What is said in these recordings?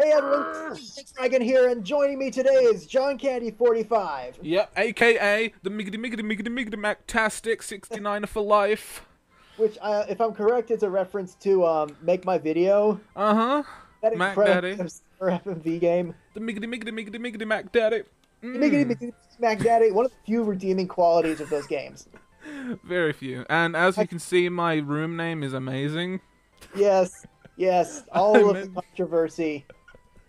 Hey everyone, it's Dragon here, and joining me today is John Candy 45. Yep, aka the Miggity Miggity Miggity Miggity Mactastic 69 for life. Which, uh, if I'm correct, is a reference to um, Make My Video. Uh huh. That Mac incredible Daddy. for FMV game. The Miggity Miggity Miggity Miggity Mac Daddy. Mm, Miggity Miggity Mac Daddy, one of the few redeeming qualities of those games. Very few. And as you can see, my room name is amazing. Yes, yes, all I of the controversy.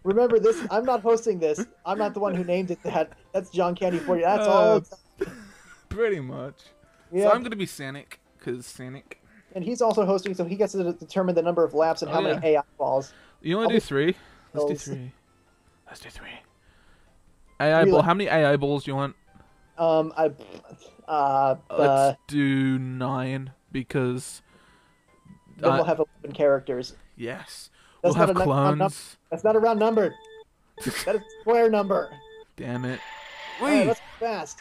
Remember this, I'm not hosting this. I'm not the one who named it that. That's John Candy 40. That's all. Uh, Pretty much. Yeah, So I'm gonna be Sanic, cause Sanic. and he's also hosting, so he gets to determine the number of laps and Oh, how many AI balls. You wanna I'll do three? Let's do three. Let's do three. AI Three ball. How many AI balls do you want? Um, I, uh, uh, Let's do nine because then uh, we'll have 11 characters. yes, That's we'll have not a num- a num- clones. That's not a round number. That is a square number. Damn it. All right, Wait. let's go fast.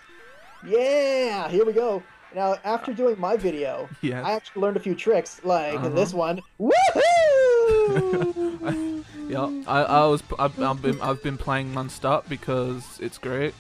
Yeah, here we go. Now, after doing my video, Yes. I actually learned a few tricks, like Uh-huh. this one. Woohoo! Yeah, I, I was I've, I've been I've been playing non-stop because it's great.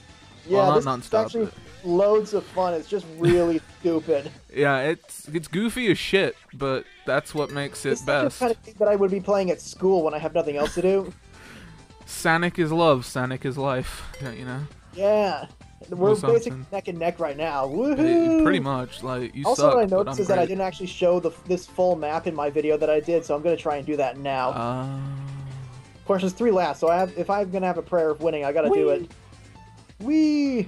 yeah, well, not this is non-stop, actually but- loads of fun. It's just really stupid. Yeah, it's it's goofy as shit, but that's what makes it It's best. kind of thing that I would be playing at school when I have nothing else to do. Sonic is love, Sonic is life. You know, Yeah, we're basically neck and neck right now. It- Woohoo! pretty much. Like you Also, suck, what I noticed is that I didn't actually show the this full map in my video that I did, so I'm gonna try and do that now. Uh, of course, there's three laps, so I have if I'm gonna have a prayer of winning, I gotta do it. Wee!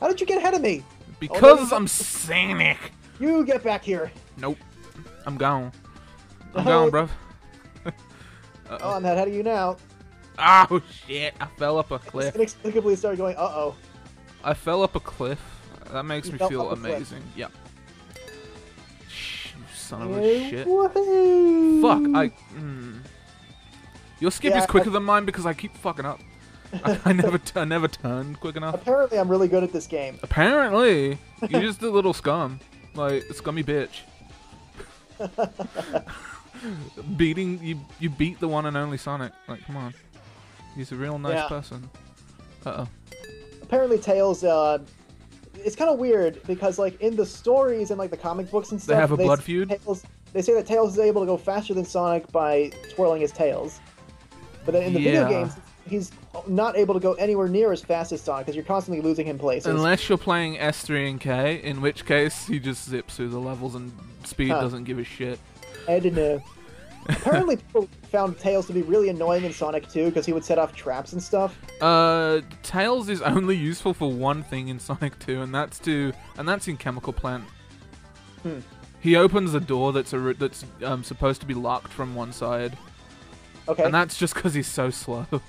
How did you get ahead of me? because I'm Sanic. You get back here! Nope, I'm gone. I'm Oh. gone, bruv. Oh, I'm ahead of you now. Oh shit! I fell up a Just cliff. inexplicably started going. Uh oh. I fell up a cliff. That makes You me feel up a cliff. amazing. Yep. Shh, you son of a shit. Fuck, I. Mm. Your skip Yeah, is I- quicker than mine because I keep fucking up. I, I never, t- I never turned quick enough. Apparently, I'm really good at this game. Apparently, you're just a little scum, like a scummy bitch. Beating you, you beat the one and only Sonic. Like, come on, he's a real nice Yeah. person. Uh oh. Apparently, Tails. Uh, it's kind of weird because, like, in the stories and like the comic books and stuff, They have a blood feud? Tails, they say that Tails is able to go faster than Sonic by twirling his tails. But then in the video games, he's not able to go anywhere near as fast as Sonic because you're constantly losing him places. Unless you're playing S3 and K, in which case he just zips through the levels and speed Huh. doesn't give a shit. I didn't know. Apparently, people found Tails to be really annoying in Sonic 2 because he would set off traps and stuff. Uh, Tails is only useful for one thing in Sonic 2, and that's to, and that's in Chemical Plant. Hmm. He opens a door that's a, that's um, supposed to be locked from one side, Okay. and that's just because he's so slow.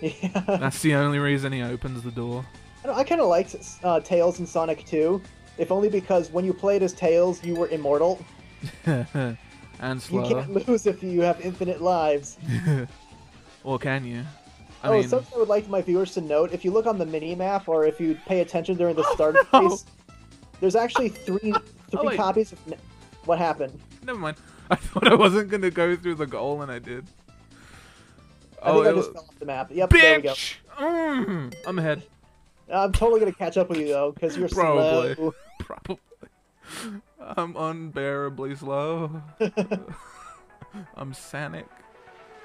yeah. that's the only reason he opens the door. I, I kind of liked uh, Tails in Sonic 2, if only because when you played as Tails, you were immortal. and You can't lose if you have infinite lives. or can you? I oh, mean, something I would like my viewers to note: if you look on the mini map, or if you pay attention during the start of no. phase, there's actually three three Oh, copies of. What happened? never mind. I thought I wasn't gonna go through the goal, and I did. I think I just fell off the map. Yep, there we go. Mm, I'm ahead. I'm totally gonna catch up with you though, because you're Probably. slow. Probably. I'm unbearably slow. I'm Sanic.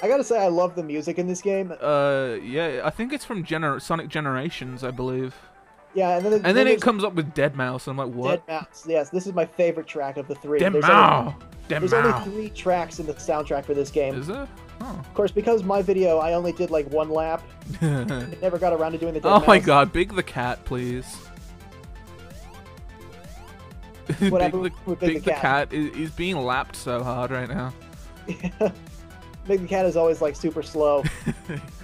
I gotta say, I love the music in this game. Uh, yeah, I think it's from Gener- Sonic Generations, I believe. Yeah, and then And then it comes up with deadmau5, and I'm like, what? deadmau5. Yes, this is my favorite track of the three. Dead there's only, Mouse! Dead there's only three tracks in the soundtrack for this game. Is it? Oh. Of course, because my video, I only did like one lap. Never got around to doing the Dead oh my god, Big the Cat, please. Big, the, Big, Big the the Cat? Cat is, is being lapped so hard right now. Big the Cat is always like super slow.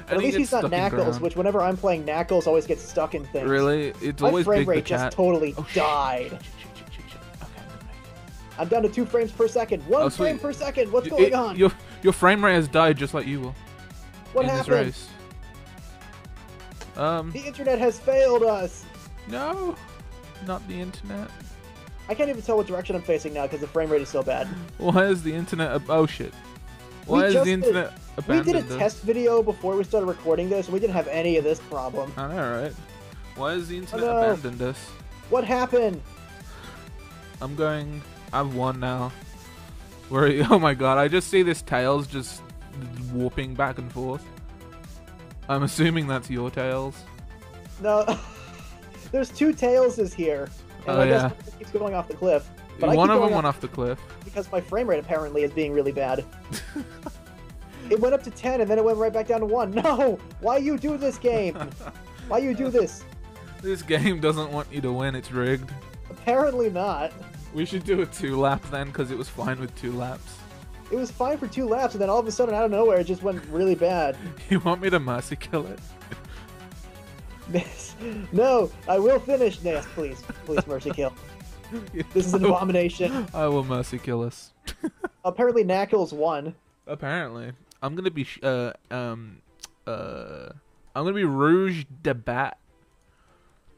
At least he's not Knuckles, which whenever I'm playing Knuckles, always gets stuck in things. Really? It's My always frame rate just totally Oh, died. I'm gonna make I'm down to two frames per second. One Oh, frame per second. What's going It- on? Your, your frame rate has died just like you will what in happened? this race. Um, The internet has failed us. no, not the internet. I can't even tell what direction I'm facing now because the frame rate is so bad. Why is the internet? A- oh shit! Why is the did- internet We did a us? test video before we started recording this, and we didn't have any of this problem. I know, right? Why is the internet no. abandoned us? What happened? I'm going. I've won now. Where? are you- Oh my god! I just see this tails just warping back and forth. I'm assuming that's your tails. No, there's two tails is here, and Oh, I guess yeah. keeps going off the cliff. But One of them went off the cliff. because my frame rate apparently is being really bad. it went up to 10 and then it went right back down to 1. No! Why you do this game? Why you do this? This game doesn't want you to win. It's rigged. Apparently not. We should do a two lap then, because it was fine with two laps. It was fine for two laps and then all of a sudden out of nowhere it just went really bad. You want me to mercy kill it? no, I will finish. Yes, please. Please mercy kill. This is an abomination. I will mercy kill us. Apparently Knuckles won. Apparently, I'm gonna be uh um uh I'm gonna be Rouge de Bat.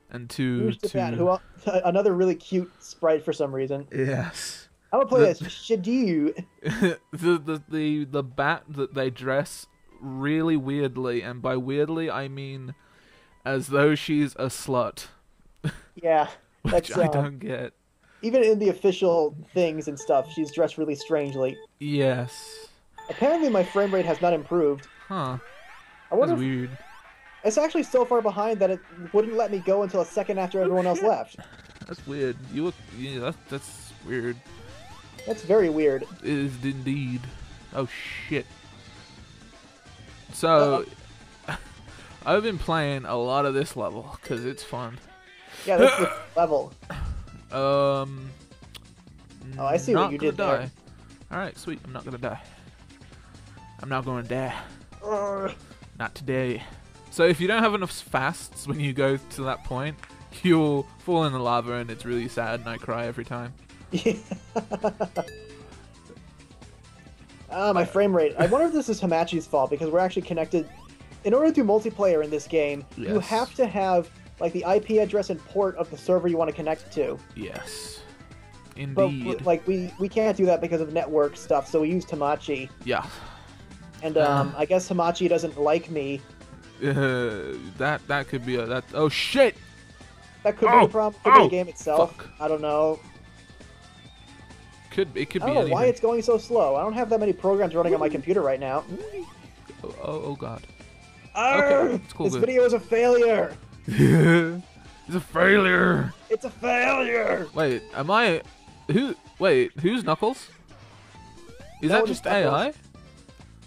And two, the to bat? Who el- another really cute sprite for some reason. yes, I'm gonna play The- as Shadoo. the, the the the bat that they dress really weirdly, and by weirdly I mean as though she's a slut, Yeah. which That's, I uh, don't get. Even in the official things and stuff, she's dressed really strangely. Yes, Apparently, my frame rate has not improved. huh? I That's wonder. If, weird. it's actually so far behind that it wouldn't let me go until a second after oh, everyone else left. That's weird. You look. Yeah, that's that's weird. That's very weird. It is indeed. Oh shit. So, I've been playing a lot of this level because it's fun. Yeah, that's the level. Um. Oh, I see what you did there. All right, sweet. I'm not gonna die. I'm not gonna die. Urgh. Not today. So if you don't have enough fasts when you go to that point, you'll fall in the lava and it's really sad and I cry every time. Yeah. Ah, my frame rate. I wonder if this is Hamachi's fault because we're actually connected. In order to do multiplayer in this game, you have to have like the IP address and port of the server you want to connect to. Yes. Indeed. But like we we can't do that because of network stuff, so we use Hamachi. yeah. And um, I guess Hamachi doesn't like me. Uh, that that could be a that. Oh shit! That could be Oh, the problem. Could be oh, the game itself. fuck. I don't know. Could be it could I be don't know anything. why it's going so slow. I don't have that many programs running on my computer right now. Oh, oh, oh god. Arrgh! it's cool, This good. video is a failure. it's a failure. It's a failure. Wait, am I? Who? Wait, who's Knuckles? Is No, that just Knuckles. AI?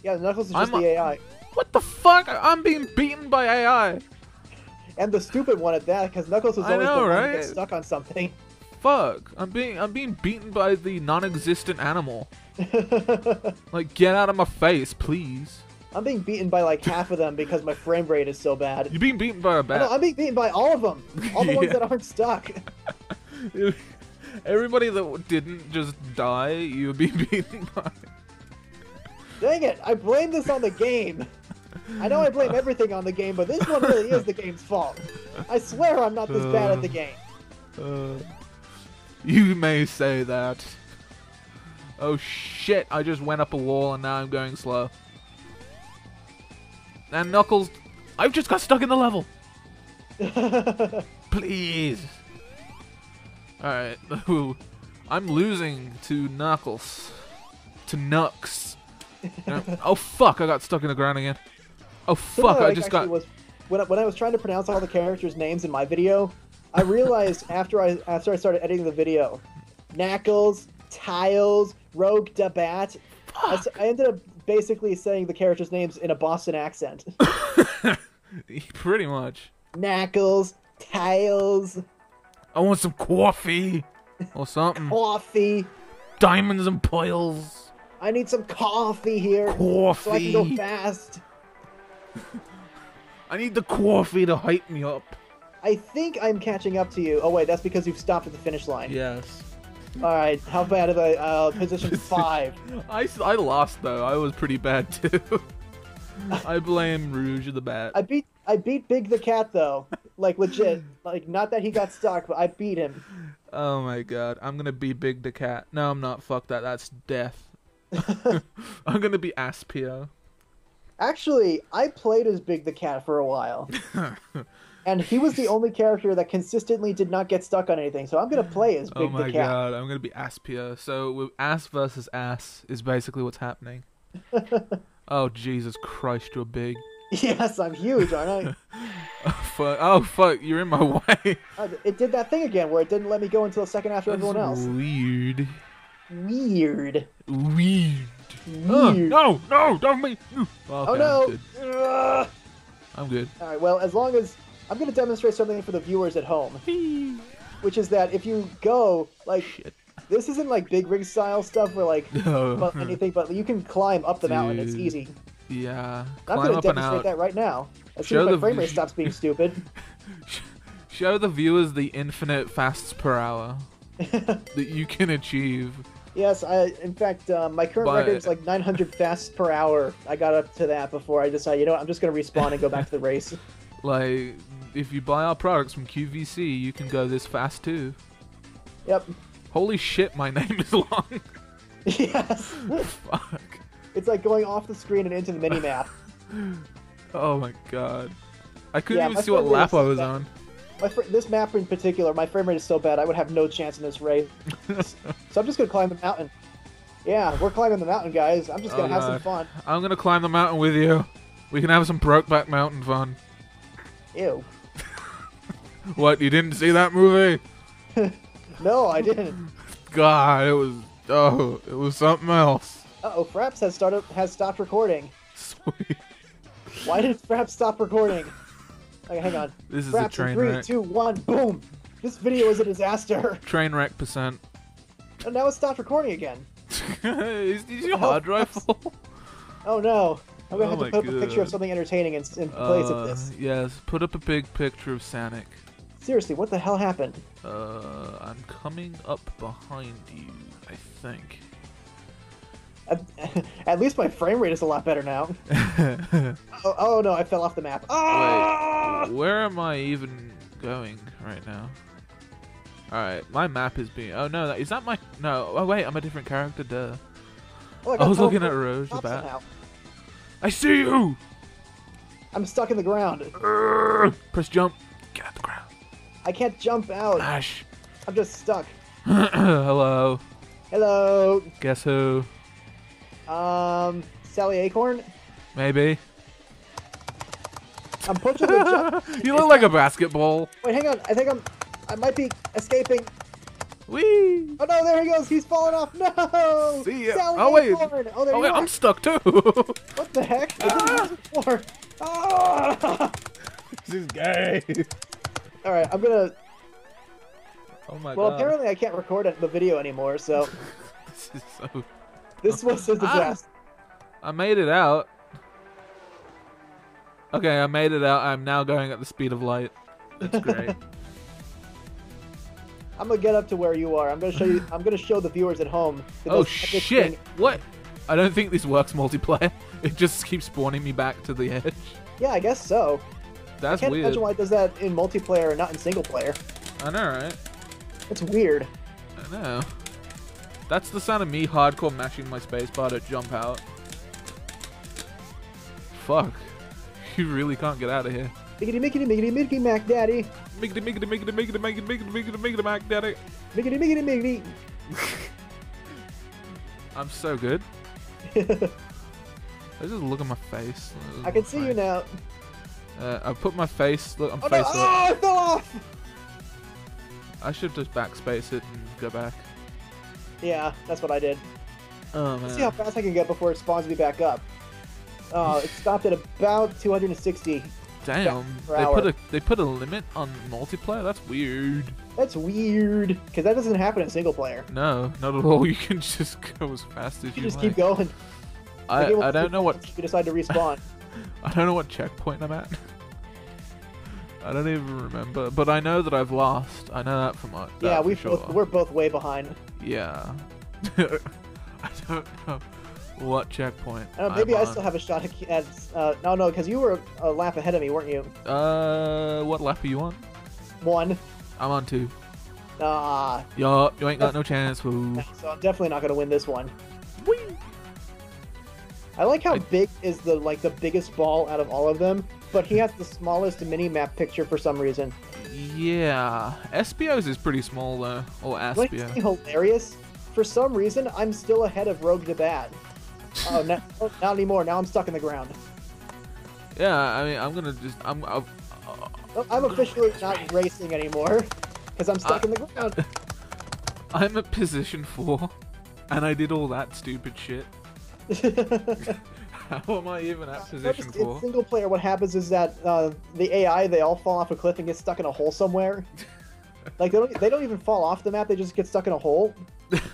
Yeah, Knuckles is I'm just a- the AI, What the fuck? I'm being beaten by AI. and the stupid one at that, because Knuckles is I always know, the one who gets stuck on something. Fuck! I'm being I'm being beaten by the non-existent animal. Like, get out of my face, please. I'm being beaten by like half of them because my frame rate is so bad. You're being beaten by a bat. No. I'm being beaten by all of them. All the ones that aren't stuck. Everybody that didn't just die, you would be beaten by. Dang it! I blame this on the game. I know I blame everything on the game, but this one really is the game's fault. I swear I'm not this bad at the game. Uh, you may say that. Oh shit, I just went up a wall and now I'm going slow. And Knuckles, I've just got stuck in the level. Please. Alright, I'm losing to Knuckles. To Nux. Oh fuck, I got stuck in the ground again. Oh fuck, I I just got. Was, when, I, when I was trying to pronounce all the characters' names in my video, I realized after I after I started editing the video, Knuckles, Tiles, Rogue Dabat. I ended up basically saying the characters' names in a Boston accent. Pretty much. Knuckles, Tiles, I want some coffee. Or something. coffee. Diamonds and pearls. I need some coffee here Coffee. so I can go fast. I need the coffee to hype me up. I think I'm catching up to you. Oh wait, that's because you've stopped at the finish line. Yes. All right, how bad are they? Uh, position five. I, I lost though. I was pretty bad too. I blame Rouge the Bat. I beat I beat Big the Cat though, like legit. Like not that he got stuck, but I beat him. Oh my god. I'm gonna be Big the Cat. No, I'm not. Fuck that. That's death. I'm gonna be Aspio. Actually, I played as Big the Cat for a while. And he was the only character that consistently did not get stuck on anything. So I'm gonna play as Big oh my the Cat. god, I'm gonna be Aspio. So with ass versus ass is basically what's happening. oh Jesus Christ, you're big. Yes, I'm huge, aren't I? Oh fuck! Oh fuck! You're in my way. Uh, it did that thing again where it didn't let me go until a second after everyone That's else. Weird. Weird. Weird. Weird. no, no, don't me. Okay, oh I'm no! good. Ugh. I'm good. All right. Well, as long as I'm gonna demonstrate something for the viewers at home, which is that if you go like Shit. this isn't like big rig style stuff where like No. anything, but you can climb up the mountain. It's easy. yeah. I'm gonna demonstrate that right now. As soon as my the frame rate stops being stupid. Show the viewers the infinite fasts per hour that you can achieve. yes, I. In fact, um, my current But- record is like 900 fasts per hour. I got up to that before I decided, you know, what, I'm just gonna respawn and go back to the race. Like, if you buy our products from QVC, you can go this fast too. Yep. Holy shit, my name is long. yes. Fuck. It's like going off the screen and into the mini map. Oh my god. I couldn't Yeah, even see what lap I was bad. on. My fr- this map in particular, my frame rate is so bad, I would have no chance in this race. so I'm just gonna climb the mountain. Yeah, we're climbing the mountain, guys. I'm just Oh, gonna have some fun. I'm gonna climb the mountain with you. We can have some Brokeback Mountain fun. Ew. What, you didn't see that movie? No, I didn't. God, it was. Oh, it was something else. Uh oh, Fraps has started has stopped recording. Sweet. Why did Fraps stop recording? Okay, hang on. This is a Fraps in train three, wreck. two, one, boom! This video is a disaster. Train wreck percent. And now it stopped recording again. is, is your hell, hard drive full? Oh no. I'm gonna Oh have to put up a picture of something entertaining in, in place of Uh, this. Yes, put up a big picture of Sanic. Seriously, what the hell happened? Uh, I'm coming up behind you, I think. At, least my frame rate is a lot better now. Oh, oh no, I fell off the map. Ah! Wait, where am I even going right now? Alright, my map is being. Oh no, that, is that my. No, oh wait, I'm a different character, duh. Oh, I got was looking at Rose the bat. I see you! I'm stuck in the ground. Urgh. Press jump. Get out the ground. I can't jump out. Mash. I'm just stuck. Hello. Hello. Guess who? Um, Sally Acorn. Maybe. I'm pushing the jump. you look like a basketball. Wait, hang on. I think I'm. I might be escaping. Whee! Oh no, there he goes. He's falling off. No. See ya. Sally Oh, wait. Oh, there Oh wait, are. I'm stuck too. What the heck? I didn't this. Ah! this is gay. All right, I'm gonna. Oh my Well, god. Well, apparently I can't record the video anymore, so This is so. this was a disaster. I made it out. Okay, I made it out. I'm now going at the speed of light. That's great. I'm gonna get up to where you are. I'm gonna show you. I'm gonna show the viewers at home. oh shit! thing- What? I don't think this works multiplayer. It just keeps spawning me back to the edge. Yeah, I guess so. That's I can't weird. imagine why it does that in multiplayer and not in single player. I know, right? It's weird. I know. That's the sound of me hardcore mashing my spacebar to jump out. Fuck. You really can't get out of here. Miggity miggity miggity miggity mac daddy. Miggity miggity miggity miggity miggity miggity miggity miggity mac daddy. Miggity miggity miggity. I'm so good. I just look at my face. I can see you now. Uh, I put my face. Look, I'm Oh no! face Oh. I fell off. I should just backspace it and go back. Yeah, that's what I did. Oh Let's see how fast I can get before it spawns me back up. Oh, it stopped at about 260. Damn. They hour. put a they put a limit on multiplayer. That's weird. That's weird, because that doesn't happen in single player. No, not at all. You can just go as fast as You you, just like. keep going. I, Like, I don't know what You decide to respawn. I don't know what checkpoint I'm at. I don't even remember, but I know that I've lost. I know that from uh, that yeah, we sure. both, we're both way behind. Yeah. I don't know what checkpoint. Uh, maybe I'm I on. still have a shot at. at uh, no, no, because you were a lap ahead of me, weren't you? Uh, what lap are you on? One. I'm on two. Ah, Yup, you ain't got no chance, fool. so I'm definitely not gonna win this one. Whee! I like how I- big is the like the biggest ball out of all of them, but he has the smallest mini map picture for some reason. Yeah, Espio's is pretty small though, or Like, hilarious. For some reason, I'm still ahead of Rogue the Bad. Oh, no, not anymore. Now I'm stuck in the ground. Yeah, I mean, I'm gonna just, I'm, i Oh, I'm officially not racing anymore because I'm stuck I- in the ground. I'm at position four, and I did all that stupid shit. How am I even at position Notice in four? single player, what happens is that uh, the AI they all fall off a cliff and get stuck in a hole somewhere. like they don't, they don't even fall off the map; they just get stuck in a hole.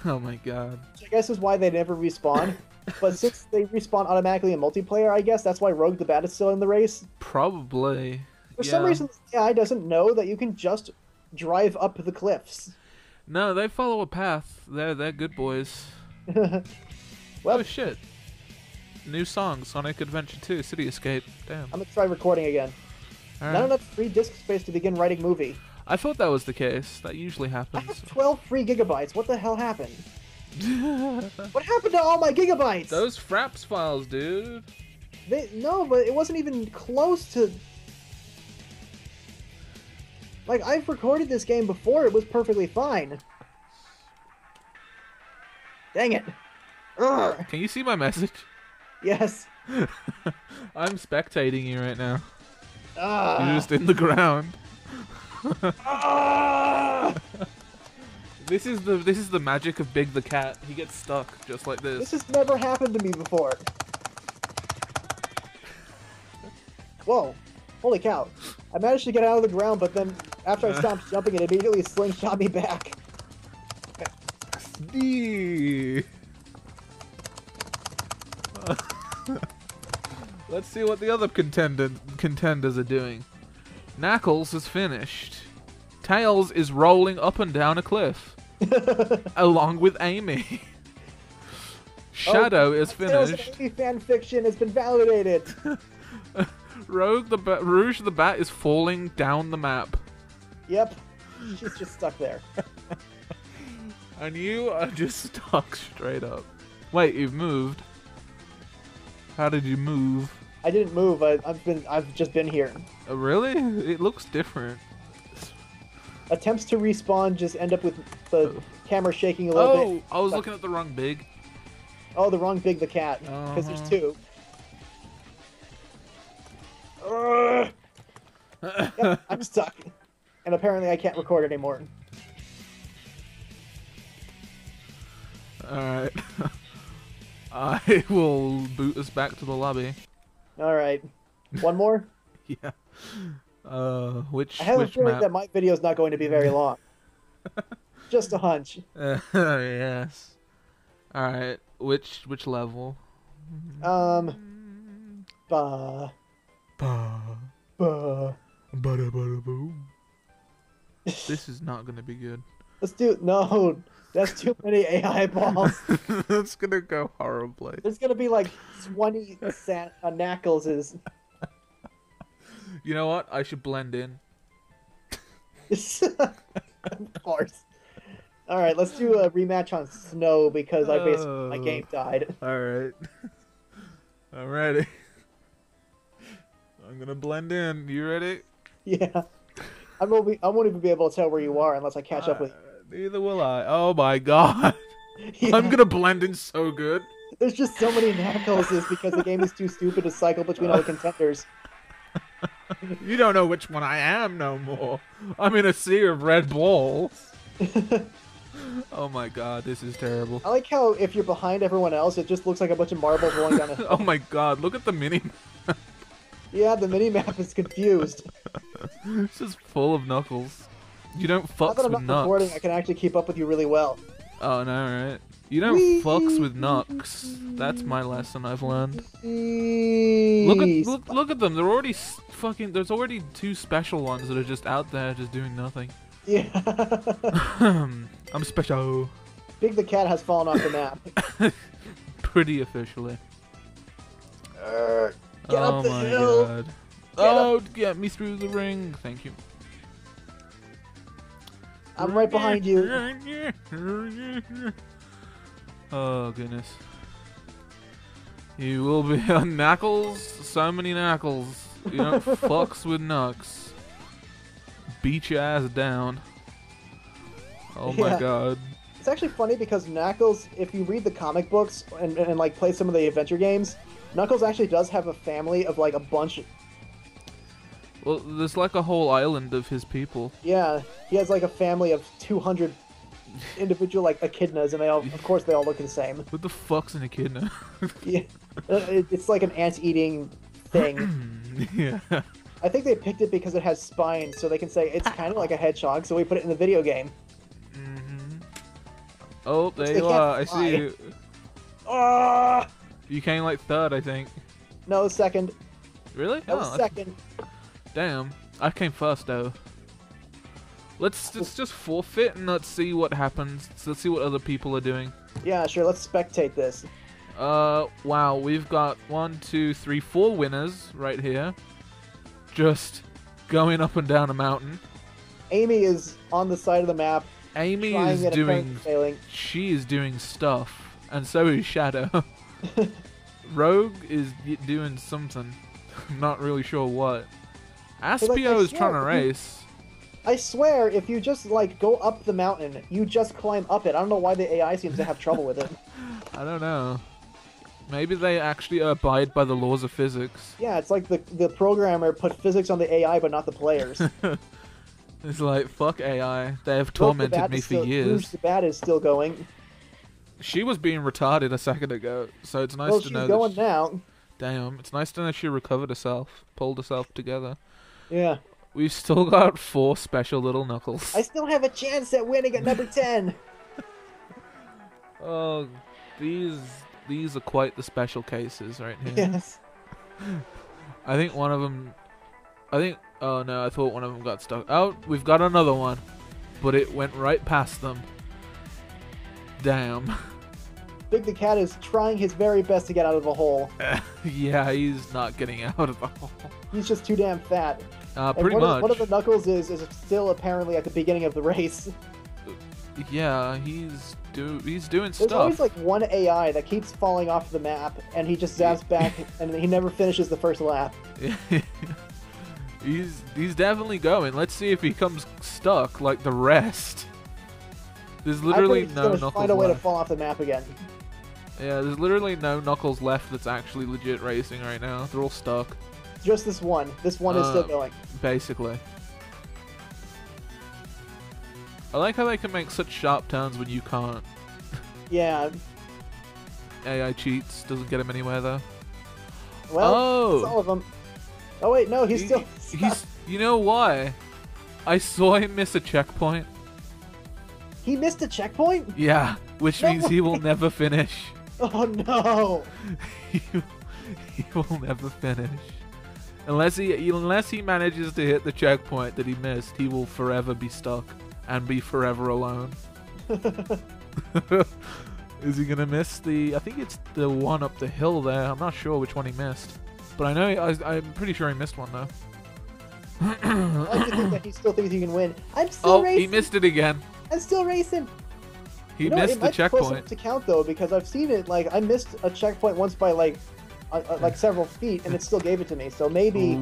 oh my god. Which I guess is why they never respawn. But since they respawn automatically in multiplayer, I guess that's why Rogue the Bad is still in the race. Probably. For some reason, the AI doesn't know that you can just drive up the cliffs. No, they follow a path. They're they're good boys. well, oh shit. New song, Sonic Adventure 2, City Escape. Damn. I'm gonna try recording again. Alright. Not enough free disk space to begin writing movie. I thought that was the case. That usually happens. I have 12 free gigabytes. What the hell happened? What happened to all my gigabytes? Those Fraps files, dude. They, no, but it wasn't even close to. Like I've recorded this game before. It was perfectly fine. Dang it. Urgh. Can you see my message? Yes. I'm spectating you right now. Ah. You're just in the ground. Ah. This is the this is the magic of Big the Cat. He gets stuck just like This this. has never happened to me before. Whoa. Holy cow. I managed to get out of the ground, but then after I uh. stopped jumping, it immediately slingshot me back. Eee. Let's see what the other contender contenders are doing. Knuckles is finished. Tails is rolling up and down a cliff, along with Amy. Shadow is Tales finished. fan fiction has been validated. Rogue the ba- Rouge the Bat is falling down the map, Yep. She's just stuck there. and you are just stuck straight up. Wait, you've moved. How did you move? I didn't move. I, I've been. I've just been here. Uh, really? It looks different. Attempts to respawn just end up with the camera shaking a little Oh, bit. I was looking at the wrong big. Oh, the wrong big the cat. Because there's Uh-huh. two. Yep, I'm stuck. And apparently I can't record anymore. Alright. I will boot us back to the lobby. Alright. One more? Yeah. Uh, which I have a feeling map? that my video is not going to be very long. Just a hunch. Uh, yes. Alright, which which level? Um. Ba. Ba, Bah. bada, bada, boom. This is not gonna be good. Let's do. No. That's too many AI balls. That's gonna go horribly. There's gonna be like 20 sa- uh, Knuckleses. You know what? I should blend in. of course. All right, let's do a rematch on snow because I basically my Oh. game died. Alright. I'm ready. I'm gonna blend in. You ready? Yeah, I won't be, I won't even be able to tell where you are unless I catch up with. Uh, neither will I. Oh my god. Yeah, I'm gonna blend in so good. There's just so many Knuckleses because the game is too stupid to cycle between all the contenders. You don't know which one I am no more. I'm in a sea of red balls. oh my god, this is terrible. I like how if you're behind everyone else, it just looks like a bunch of marbles rolling down a hill. Oh my god, look at the mini. Yeah, the mini map is confused. It's just full of knuckles. You don't Now fucks that I'm with not recording, I can actually keep up with you really well. Oh no, right? You don't Whee! fucks with knucks. That's my lesson I've learned. Look at look, look at them. They're already fucking. There's already two special ones that are just out there, just doing nothing. Yeah. I'm special. Big the cat has fallen off the map. Pretty officially. Urgh. Get oh up the my hill. god. Get oh, get me through the ring. Thank you. I'm right behind you. Oh goodness. You will be on Knuckles. So many Knuckles. You don't fucks with Nux. Beat your ass down. Oh my god. It's actually funny because Knuckles, if you read the comic books and, and, like play some of the adventure games, Knuckles actually does have a family of like a bunch. Well, there's like a whole island of his people. Yeah, he has like a family of 200 individual like echidnas, and they all, of course, they all look the same. What the fuck's an echidna? Yeah, Uh, it's like an ant-eating thing. yeah. I think they picked it because it has spines, so they can say it's kind of like a hedgehog. So we put it in the video game. Mm-hmm. Oh, there you can't are. I see you. Ah! You came like third, I think. No, second. Really? That Oh, that's- second. Damn. I came first though. Let's let's just forfeit and let's see what happens. Let's see what other people are doing. Yeah, sure. Let's spectate this. Uh, wow, we've got one, two, three, four winners right here. Just going up and down a mountain. Amy is on the side of the map, Amy is doing. failing. She is doing stuff, and so is Shadow. Rogue is doing something. Not really sure what. Like, Aspio I is trying to you- race. I swear, if you just like go up the mountain, you just climb up it. I don't know why the AI seems to have trouble with it. I don't know. Maybe they actually abide by the laws of physics. Yeah, it's like the the programmer put physics on the AI, but not the players. It's like fuck AI. They have tormented me for still, Rouge years. the Bat is still going. She was being retarded a second ago, so it's nice well, to she's going now. Damn, it's nice to know she recovered herself, pulled herself together. Yeah, We've still got four special little knuckles. I still have a chance at winning at number ten. Oh, these these are quite the special cases right here. yes. I think one of them. I think. Oh no, I thought one of them got stuck. Oh, we've got another one, but it went right past them. Damn. Big the Cat is trying his very best to get out of the hole. yeah, he's not getting out of the hole. He's just too damn fat. Uh, pretty one, much. Of, one of the Knuckles is is still apparently at the beginning of the race. Yeah, he's do he's doing There's stuff. always like one AI that keeps falling off the map, and he just zaps back, and he never finishes the first lap. he's he's definitely going. Let's see if he comes stuck like the rest. There's literally I think he's no gonna knuckles find a way to fall off the map again. Yeah, there's literally no knuckles left that's actually legit racing right now. They're all stuck, Just this one. This one is still Uh, going. basically. I like how they can make such sharp turns when you can't. Yeah. AI cheats, doesn't get him anywhere though. Well, oh, all of them. Oh wait, no, he's He- still. he's. You know why? I saw him miss a checkpoint. He missed a checkpoint. Yeah, which No means he will never finish. Oh no! he, he will never finish. Unless he unless he manages to hit the checkpoint that he missed, he will forever be stuck and be forever alone. Is he gonna miss the? I think it's the one up the hill there. I'm not sure which one he missed, but I know he, I, I'm pretty sure he missed one though. I like to think that he still thinks he can win. I'm still oh, racing. he missed it again. I'm still racing. He You know, missed it the might be close enough checkpoint. to count though, because I've seen it. Like I missed a checkpoint once by like, uh, uh, like several feet, and it still gave it to me. So maybe,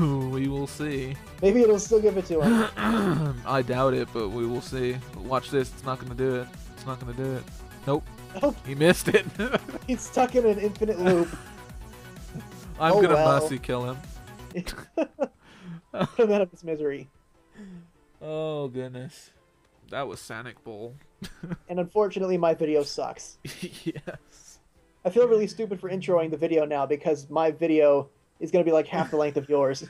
Ooh, we will see. maybe it'll still give it to him. I doubt it, but we will see. Watch this. It's not gonna do it. It's not gonna do it. Nope. Nope. He missed it. He's stuck in an infinite loop. I'm Oh, gonna well. mercy kill him. Put him out of his misery. Oh goodness. That was Sonic Ball. And unfortunately, my video sucks. yes. I feel really stupid for introing the video now because my video is gonna be like half the length of yours.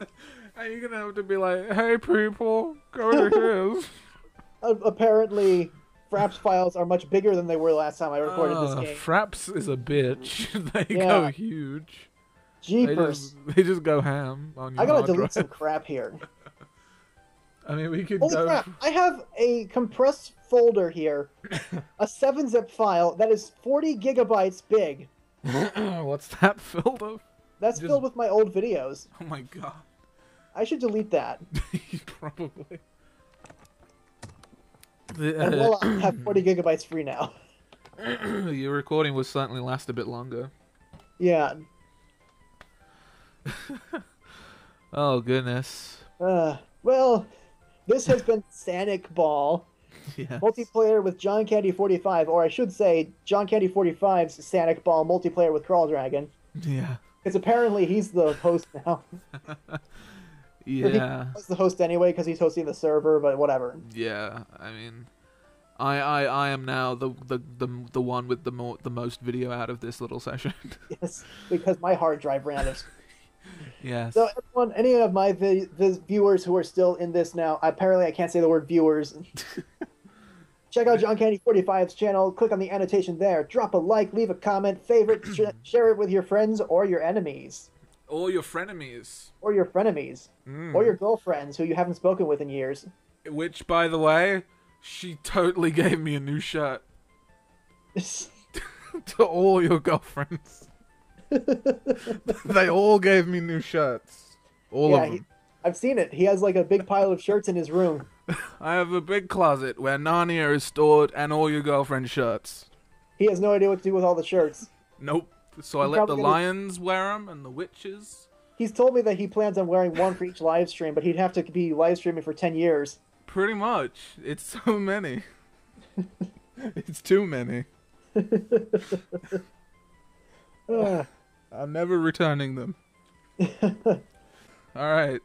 Are you're gonna have to be like, hey people, go to his. Apparently, Fraps files are much bigger than they were last time I recorded Uh, this game. Fraps is a bitch. they Yeah. go huge. They Jeepers! just, they just go ham on your I gotta delete drive. some crap here. I mean, we could Holy crap! I have a compressed folder here, a 7-zip file that is 40 gigabytes big. What's that filled of? That's Just- filled with my old videos. Oh my god. I should delete that. Probably. And voila, I have 40 gigabytes free now. Your recording will certainly last a bit longer. Yeah. Oh goodness. Uh, well, this has been Sanic Ball Yeah. multiplayer with John Candy 45, or I should say John Candy 45's Sanic Ball multiplayer with Crawldragon, Yeah. because apparently he's the host now. Yeah. He's the host anyway because he's hosting the server, but whatever. Yeah. I mean, I I I am now the the the, the one with the mo- the most video out of this little session. Yes, because my hard drive ran out of yes. So, anyone, any of my vi- vis- viewers who are still in this now, apparently I can't say the word viewers. Check out John Candy 45's channel. Click on the annotation there. Drop a like, leave a comment, favorite, sh- share it with your friends or your enemies, Or your frenemies. or your frenemies, Mm. or your girlfriends who you haven't spoken with in years. Which, by the way, she totally gave me a new shirt to all your girlfriends. they all gave me new shirts. All yeah, of he. I've seen it. He has like a big pile of shirts in his room. I have a big closet where Narnia is stored and all your girlfriend's shirts. He has no idea what to do with all the shirts. Nope. So I let the gonna- lions wear them and the witches. He's told me that he plans on wearing one for each live stream, but he'd have to be live streaming for 10 years. Pretty much. It's so many. it's too many. Ugh. Ah. I'm never returning them. All right.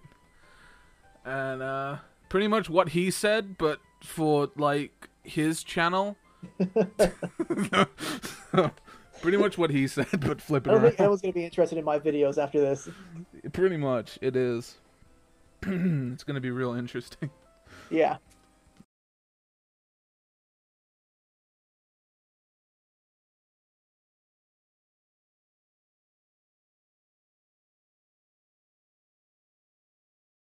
And uh pretty much what he said but for like his channel. pretty much what he said but flip I it don't think around. anyone's going to be interested in my videos after this. Pretty much it is. it's going to be real interesting. Yeah.